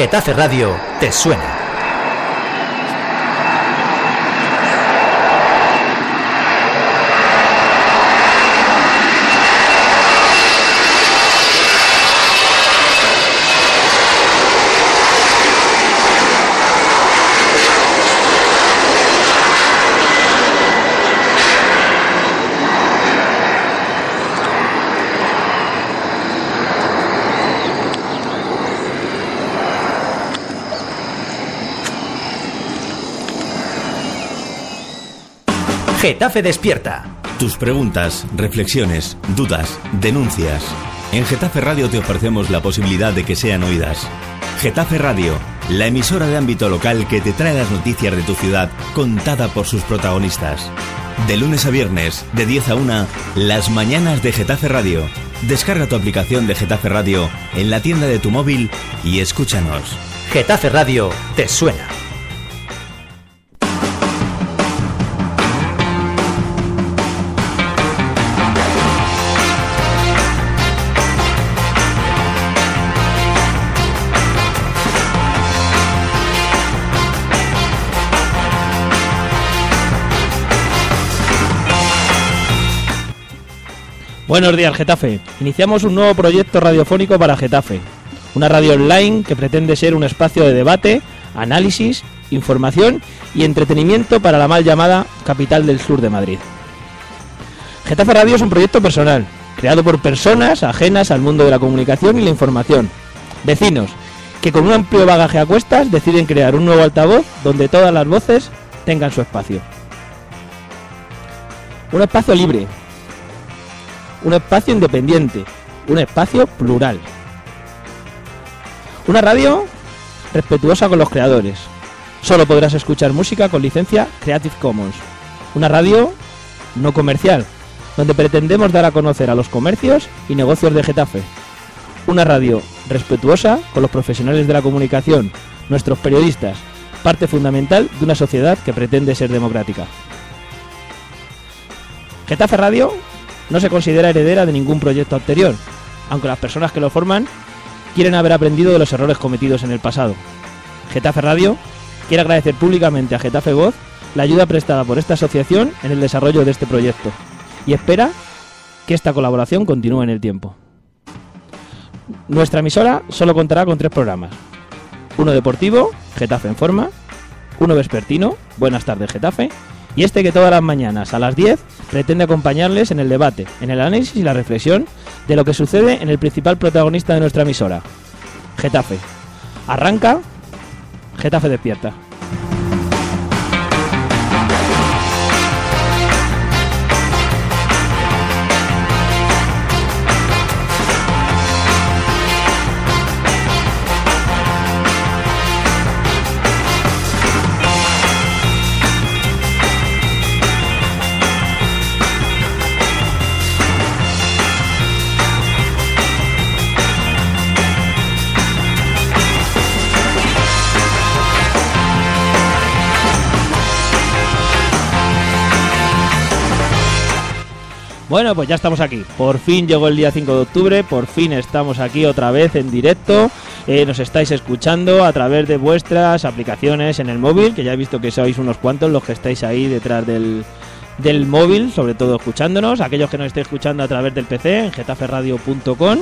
Getafe Radio te suena. Getafe despierta. Tus preguntas, reflexiones, dudas, denuncias. En Getafe Radio te ofrecemos la posibilidad de que sean oídas. Getafe Radio, la emisora de ámbito local que te trae las noticias de tu ciudad contada por sus protagonistas. De lunes a viernes, de 10 a 1, las mañanas de Getafe Radio. Descarga tu aplicación de Getafe Radio en la tienda de tu móvil y escúchanos. Getafe Radio te suena. Buenos días, Getafe. Iniciamos un nuevo proyecto radiofónico para Getafe. Una radio online que pretende ser un espacio de debate, análisis, información y entretenimiento para la mal llamada capital del sur de Madrid. Getafe Radio es un proyecto personal, creado por personas ajenas al mundo de la comunicación y la información. Vecinos, que con un amplio bagaje a cuestas deciden crear un nuevo altavoz donde todas las voces tengan su espacio. Un espacio libre, un espacio independiente, un espacio plural. Una radio respetuosa con los creadores. Solo podrás escuchar música con licencia Creative Commons. Una radio no comercial, donde pretendemos dar a conocer a los comercios y negocios de Getafe. Una radio respetuosa con los profesionales de la comunicación, nuestros periodistas, parte fundamental de una sociedad que pretende ser democrática. Getafe Radio no se considera heredera de ningún proyecto anterior, aunque las personas que lo forman quieren haber aprendido de los errores cometidos en el pasado. Getafe Radio quiere agradecer públicamente a Getafe Voz la ayuda prestada por esta asociación en el desarrollo de este proyecto y espera que esta colaboración continúe en el tiempo. Nuestra emisora solo contará con tres programas. Uno deportivo, Getafe en forma, uno vespertino, Buenas tardes Getafe, y este que todas las mañanas a las 10 pretende acompañarles en el debate, en el análisis y la reflexión de lo que sucede en el principal protagonista de nuestra emisora, Getafe. Arranca, Getafe despierta. Bueno, pues ya estamos aquí. Por fin llegó el día 5 de octubre, por fin estamos aquí otra vez en directo. Eh, nos estáis escuchando a través de vuestras aplicaciones en el móvil, que ya he visto que sois unos cuantos los que estáis ahí detrás del, del móvil, sobre todo escuchándonos. Aquellos que nos estéis escuchando a través del PC en getaferradio.com.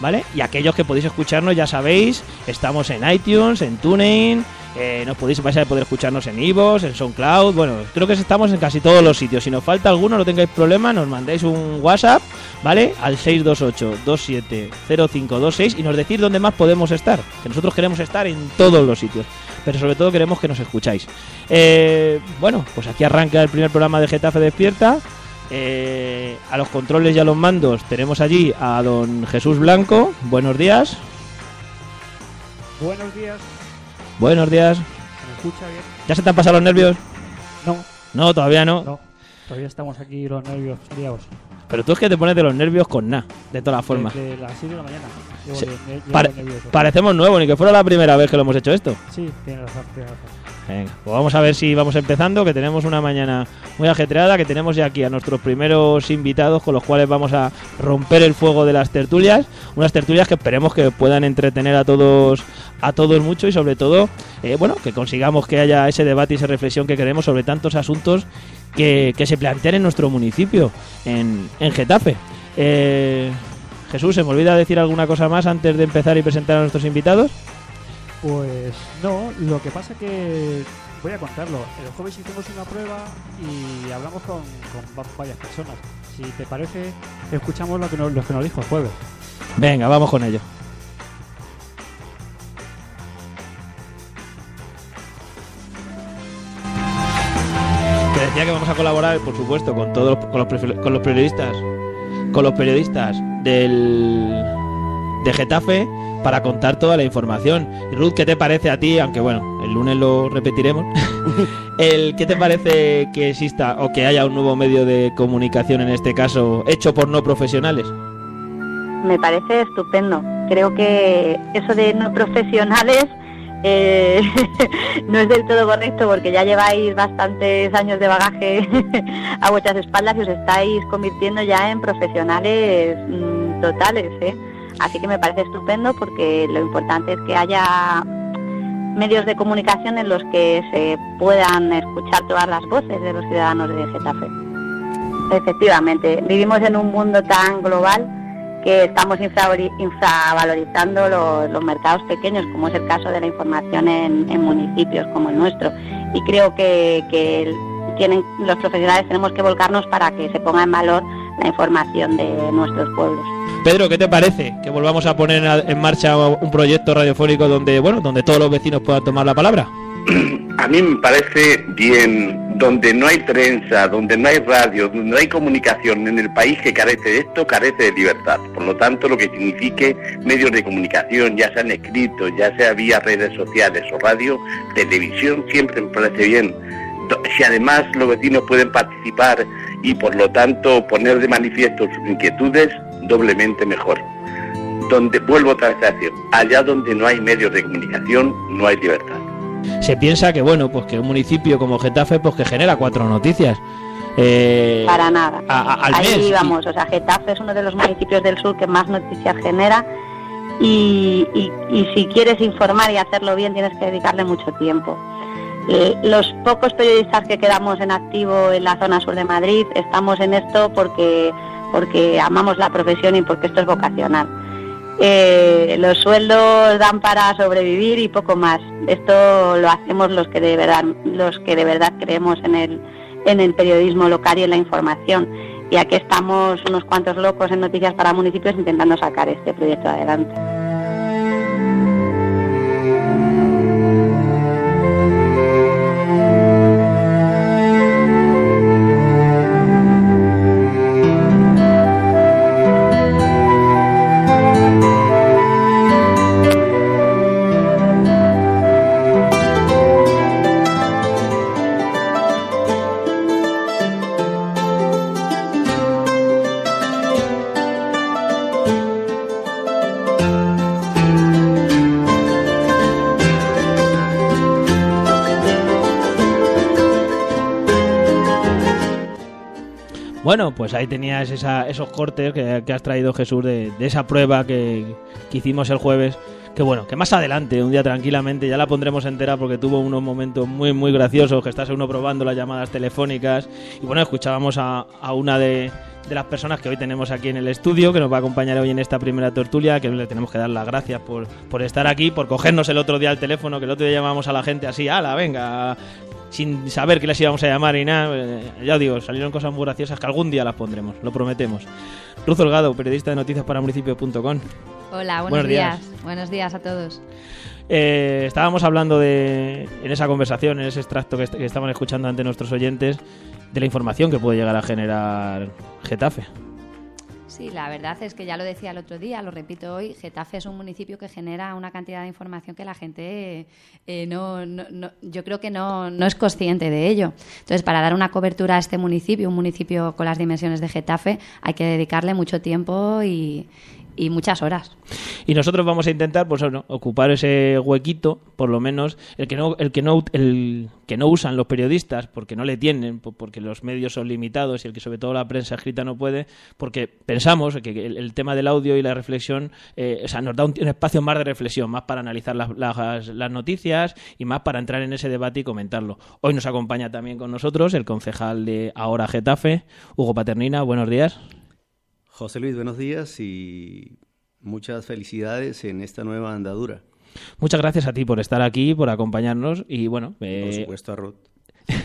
¿Vale? Y aquellos que podéis escucharnos, ya sabéis, estamos en iTunes, en TuneIn, eh, nos podéis vais a poder escucharnos en Ivos, en SoundCloud. Bueno, creo que estamos en casi todos los sitios. Si nos falta alguno, no tengáis problema, nos mandáis un WhatsApp, ¿vale? Al 628-270526 y nos decís dónde más podemos estar. Que nosotros queremos estar en todos los sitios. Pero sobre todo queremos que nos escucháis. Eh, bueno, pues aquí arranca el primer programa de Getafe Despierta. Eh, a los controles y a los mandos tenemos allí a don Jesús Blanco. Buenos días. Buenos días. Buenos días. ¿Se me escucha bien? ¿Ya se te han pasado los nervios? No, No, todavía no. no. Todavía estamos aquí los nervios liados. Pero tú es que te pones de los nervios con nada, de todas las formas. Desde las 7 de la mañana. Llevo Sí. de- de- llevo Pare- parecemos nuevos, ni que fuera la primera vez que lo hemos hecho esto. Sí, tienes razón, tienes razón. Venga, pues vamos a ver si vamos empezando, que tenemos una mañana muy ajetreada, que tenemos ya aquí a nuestros primeros invitados con los cuales vamos a romper el fuego de las tertulias, unas tertulias que esperemos que puedan entretener a todos a todos mucho y sobre todo, eh, bueno, que consigamos que haya ese debate y esa reflexión que queremos sobre tantos asuntos que, que se plantean en nuestro municipio, en, en Getafe. Eh, Jesús, ¿se me olvida decir alguna cosa más antes de empezar y presentar a nuestros invitados? Pues no, lo que pasa que voy a contarlo. El jueves hicimos una prueba y hablamos con, con va- varias personas. Si te parece, escuchamos lo que nos, lo que nos dijo el jueves. Venga, vamos con ello. Te decía que vamos a colaborar, por supuesto, con todos los, con los, con los periodistas, con los periodistas del de Getafe para contar toda la información. Y Ruth, ¿qué te parece a ti? Aunque bueno, el lunes lo repetiremos. el, ¿Qué te parece que exista o que haya un nuevo medio de comunicación en este caso hecho por no profesionales? Me parece estupendo. Creo que eso de no profesionales eh, no es del todo correcto porque ya lleváis bastantes años de bagaje a vuestras espaldas y os estáis convirtiendo ya en profesionales mm, totales. ¿eh? Así que me parece estupendo porque lo importante es que haya medios de comunicación en los que se puedan escuchar todas las voces de los ciudadanos de Getafe. Efectivamente, vivimos en un mundo tan global que estamos infravalori- infravalorizando los, los mercados pequeños, como es el caso de la información en, en municipios como el nuestro. Y creo que, que tienen, los profesionales tenemos que volcarnos para que se ponga en valor la información de nuestros pueblos. Pedro, ¿qué te parece que volvamos a poner en marcha un proyecto radiofónico donde, bueno, donde todos los vecinos puedan tomar la palabra? A mí me parece bien donde no hay prensa, donde no hay radio, donde no hay comunicación en el país que carece de esto, carece de libertad. Por lo tanto, lo que signifique medios de comunicación, ya sean escritos, ya sea vía redes sociales o radio, televisión, siempre me parece bien. Si además los vecinos pueden participar y por lo tanto poner de manifiesto sus inquietudes, doblemente mejor. Donde vuelvo otra vez a decir, allá donde no hay medios de comunicación, no hay libertad. Se piensa que, bueno, pues que un municipio como Getafe, pues que genera cuatro noticias. Eh, Para nada. a- a- al Ahí mes. vamos, o sea, Getafe es uno de los municipios del sur que más noticias genera y, y- y si quieres informar y hacerlo bien tienes que dedicarle mucho tiempo. Eh, Los pocos periodistas que quedamos en activo en la zona sur de Madrid estamos en esto porque, porque amamos la profesión y porque esto es vocacional. Eh, los sueldos dan para sobrevivir y poco más. Esto lo hacemos los que de verdad, los que de verdad creemos en el, en el periodismo local y en la información. Y aquí estamos unos cuantos locos en Noticias para Municipios intentando sacar este proyecto adelante. Bueno, pues ahí tenías esa- esos cortes que, has traído Jesús de, esa prueba que, hicimos el jueves. Que bueno, que más adelante, un día tranquilamente, ya la pondremos entera porque tuvo unos momentos muy, muy graciosos, que estás uno probando las llamadas telefónicas. Y bueno, escuchábamos a, una de, las personas que hoy tenemos aquí en el estudio, que nos va a acompañar hoy en esta primera tertulia, que le tenemos que dar las gracias por, por estar aquí, por cogernos el otro día el teléfono, que el otro día llamamos a la gente así, ala, venga, sin saber que les íbamos a llamar y nada. eh, Ya os digo, salieron cosas muy graciosas que algún día las pondremos, lo prometemos. Ruth Holgado, periodista de noticias para municipio.com. Hola, buenos, Buenos días. días. Buenos días a todos. Eh, estábamos hablando de, en esa conversación, en ese extracto que, est- que estaban escuchando ante nuestros oyentes, de la información que puede llegar a generar Getafe. Sí, la verdad es que ya lo decía el otro día, lo repito hoy, Getafe es un municipio que genera una cantidad de información que la gente eh, no, no, yo creo que no, no es consciente de ello. Entonces, para dar una cobertura a este municipio, un municipio con las dimensiones de Getafe, hay que dedicarle mucho tiempo y, y muchas horas. Y nosotros vamos a intentar, pues ocupar ese huequito, por lo menos el que no, el que no, el que no usan los periodistas, porque no le tienen, porque los medios son limitados y el que sobre todo la prensa escrita no puede, porque pensamos que el, tema del audio y la reflexión, eh, o sea, nos da un, espacio más de reflexión, más para analizar las, las, las noticias y más para entrar en ese debate y comentarlo. Hoy nos acompaña también con nosotros el concejal de Ahora Getafe, Hugo Paternina. Buenos días. José Luis, buenos días y muchas felicidades en esta nueva andadura. Muchas gracias a ti por estar aquí, por acompañarnos y bueno... por eh, supuesto a Ruth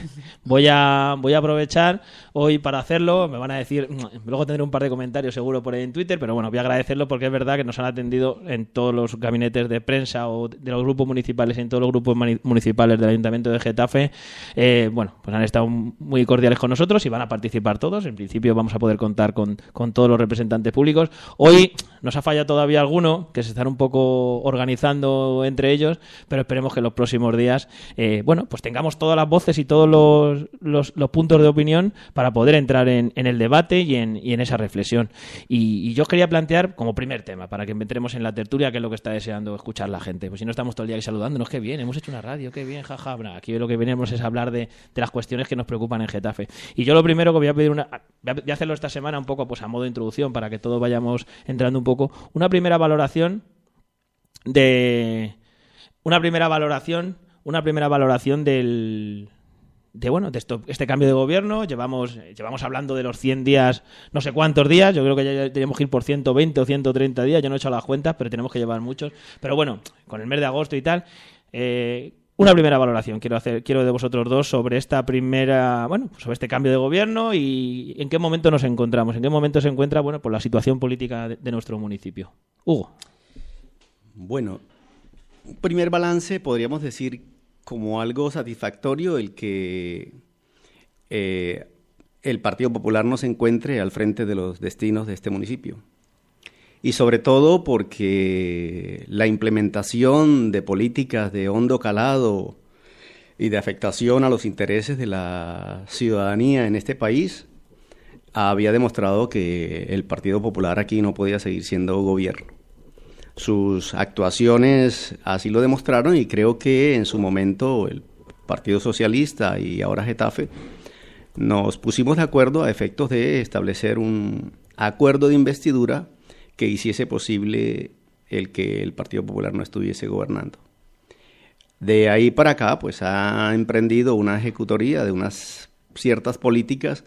voy a voy a aprovechar hoy para hacerlo. Me van a decir, luego tendré un par de comentarios seguro por ahí en Twitter, pero bueno, voy a agradecerlo porque es verdad que nos han atendido en todos los gabinetes de prensa o de los grupos municipales en todos los grupos municipales del Ayuntamiento de Getafe. Eh, bueno, pues han estado muy cordiales con nosotros y van a participar todos. En principio vamos a poder contar con, con todos los representantes públicos. Hoy nos ha fallado todavía alguno, que se están un poco organizando entre ellos, pero esperemos que en los próximos días, eh, bueno, pues tengamos todas las voces y todos los, puntos de opinión para poder entrar en, el debate y en, y esa reflexión. Y, yo quería plantear como primer tema, para que entremos en la tertulia, que es lo que está deseando escuchar la gente. Pues si no estamos todo el día ahí saludándonos, qué bien, hemos hecho una radio, qué bien, jaja. Aquí lo que venimos es hablar de, de, las cuestiones que nos preocupan en Getafe. Y yo lo primero que voy a pedir una. Voy a hacerlo esta semana un poco pues a modo de introducción, para que todos vayamos entrando un poco. Una primera valoración de. Una primera valoración. Una primera valoración del, de bueno, de esto, este cambio de gobierno. Llevamos, llevamos hablando de los 100 días, no sé cuántos días. Yo creo que ya tenemos que ir por 120 o 130 días. Yo no he hecho las cuentas, pero tenemos que llevar muchos. Pero bueno, con el mes de agosto y tal. Eh, una primera valoración quiero hacer, quiero de vosotros dos sobre esta primera, bueno, sobre este cambio de gobierno y en qué momento nos encontramos, en qué momento se encuentra, bueno, por la situación política de, nuestro municipio. Hugo. Bueno, primer balance podríamos decir como algo satisfactorio el que eh, el Partido Popular no se encuentre al frente de los destinos de este municipio. Y sobre todo porque la implementación de políticas de hondo calado y de afectación a los intereses de la ciudadanía en este país había demostrado que el Partido Popular aquí no podía seguir siendo gobierno. Sus actuaciones así lo demostraron y creo que en su momento el Partido Socialista y ahora Getafe nos pusimos de acuerdo a efectos de establecer un acuerdo de investidura que hiciese posible el que el Partido Popular no estuviese gobernando. De ahí para acá, pues ha emprendido una ejecutoría de unas ciertas políticas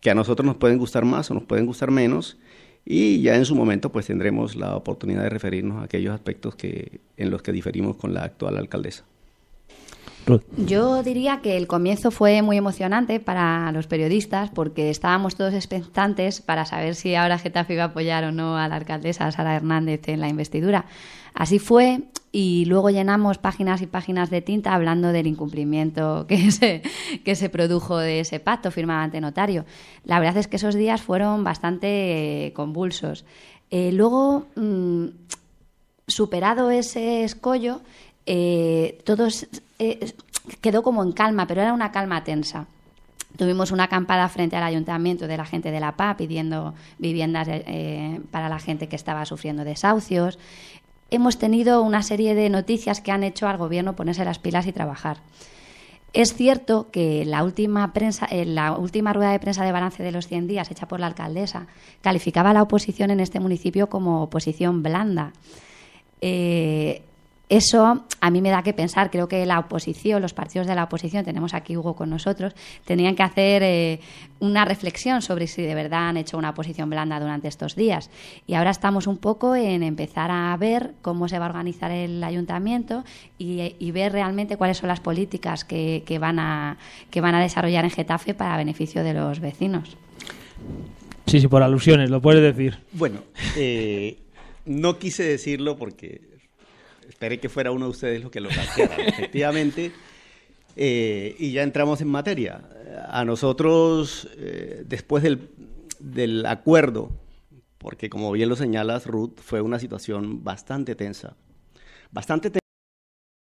que a nosotros nos pueden gustar más o nos pueden gustar menos, y ya en su momento pues tendremos la oportunidad de referirnos a aquellos aspectos que, en los que diferimos con la actual alcaldesa. Yo diría que el comienzo fue muy emocionante para los periodistas porque estábamos todos expectantes para saber si ahora Getafe iba a apoyar o no a la alcaldesa Sara Hernández en la investidura. Así fue y luego llenamos páginas y páginas de tinta hablando del incumplimiento que se, que se produjo de ese pacto firmado ante notario. La verdad es que esos días fueron bastante convulsos. Eh, luego, mm, superado ese escollo, eh, todo eh, quedó como en calma, pero era una calma tensa. Tuvimos una acampada frente al ayuntamiento de la gente de la PA pidiendo viviendas para la gente que estaba sufriendo desahucios hemos tenido una serie de noticias que han hecho al gobierno ponerse las pilas y trabajar. Es cierto que la última, prensa, en la última rueda de prensa de balance de los 100 días hecha por la alcaldesa calificaba a la oposición en este municipio como oposición blanda. Eh, eso a mí me da que pensar. Creo que la oposición, los partidos de la oposición, tenemos aquí Hugo con nosotros, tenían que hacer eh, una reflexión sobre si de verdad han hecho una oposición blanda durante estos días. Y ahora estamos un poco en empezar a ver cómo se va a organizar el ayuntamiento y, ver realmente cuáles son las políticas que, van a, que van a desarrollar en Getafe para beneficio de los vecinos. Sí, sí, por alusiones, lo puedes decir. Bueno, eh, no quise decirlo porque esperé que fuera uno de ustedes lo que lo planteara, efectivamente. Eh, y ya entramos en materia. A nosotros, eh, después del, del, acuerdo porque como bien lo señalas, Ruth, fue una situación bastante tensa. Bastante tensa